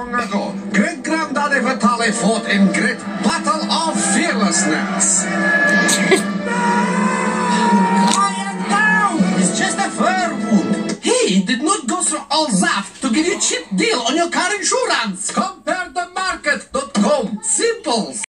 long ago, great granddaddy Vitali fought in great battle of fearlessness. Quiet down! It's just a fur wound. He did not go through all that to give you cheap deal on your car insurance. Compare the market.com. Simple.